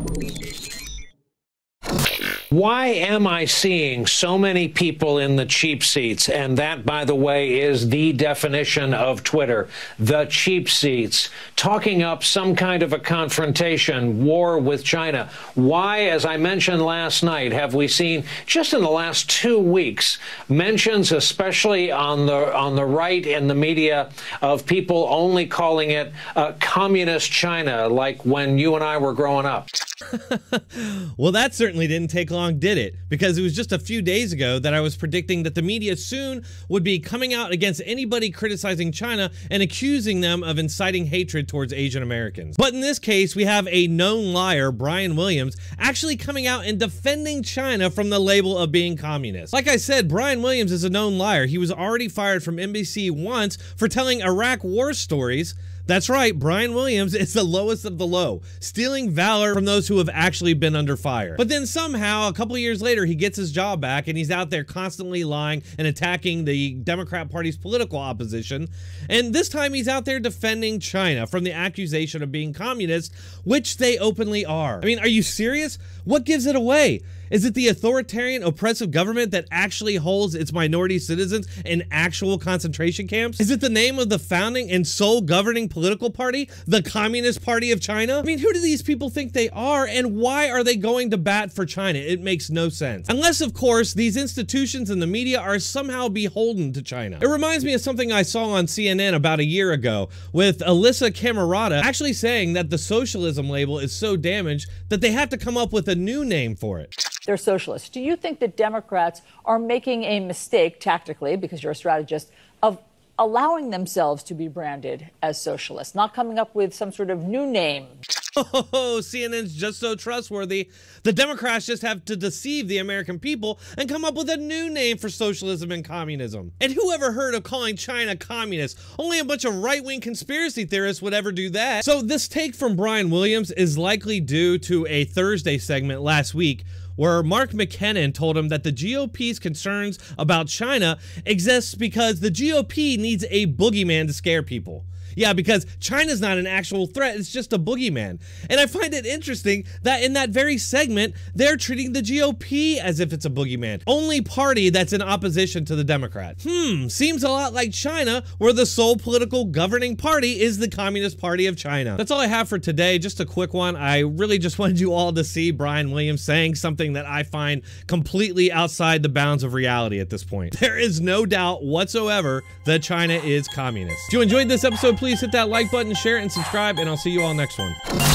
Thank you. Why am I seeing so many people in the cheap seats? And that, by the way, is the definition of Twitter the cheap seats, talking up some kind of a confrontation, war with China. Why, as I mentioned last night, have we seen just in the last two weeks mentions, especially on the on the right in the media, of people only calling it uh, communist China, like when you and I were growing up? well, that certainly didn't take long, did it? Because it was just a few days ago that I was predicting that the media soon would be coming out against anybody criticizing China and accusing them of inciting hatred towards Asian Americans. But in this case, we have a known liar, Brian Williams, actually coming out and defending China from the label of being communist. Like I said, Brian Williams is a known liar. He was already fired from NBC once for telling Iraq war stories that's right, Brian Williams is the lowest of the low, stealing valor from those who have actually been under fire. But then somehow, a couple years later, he gets his job back and he's out there constantly lying and attacking the Democrat Party's political opposition. And this time he's out there defending China from the accusation of being communist, which they openly are. I mean, are you serious? What gives it away? Is it the authoritarian, oppressive government that actually holds its minority citizens in actual concentration camps? Is it the name of the founding and sole governing political party, the Communist Party of China? I mean, who do these people think they are, and why are they going to bat for China? It makes no sense. Unless, of course, these institutions and the media are somehow beholden to China. It reminds me of something I saw on CNN about a year ago with Alisyn Camerota actually saying that the socialism label is so damaged that they have to come up with a new name for it. They're socialists. Do you think that Democrats are making a mistake tactically, because you're a strategist, of allowing themselves to be branded as socialists, not coming up with some sort of new name? Oh, CNN's just so trustworthy. The Democrats just have to deceive the American people and come up with a new name for socialism and communism. And who ever heard of calling China communist? Only a bunch of right-wing conspiracy theorists would ever do that. So this take from Brian Williams is likely due to a Thursday segment last week where Mark McKinnon told him that the GOP's concerns about China exists because the GOP needs a boogeyman to scare people. Yeah, because China's not an actual threat, it's just a boogeyman. And I find it interesting that in that very segment, they're treating the GOP as if it's a boogeyman. Only party that's in opposition to the Democrats. Hmm, seems a lot like China, where the sole political governing party is the Communist Party of China. That's all I have for today. Just a quick one. I really just wanted you all to see Brian Williams saying something that I find completely outside the bounds of reality at this point. There is no doubt whatsoever that China is communist. If you enjoyed this episode, please hit that like button, share it, and subscribe, and I'll see you all next one.